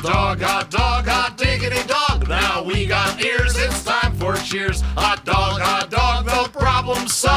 hot dog, hot dog, hot diggity dog. Now we got ears, it's time for cheers. Hot dog, hot dog, the problem solved.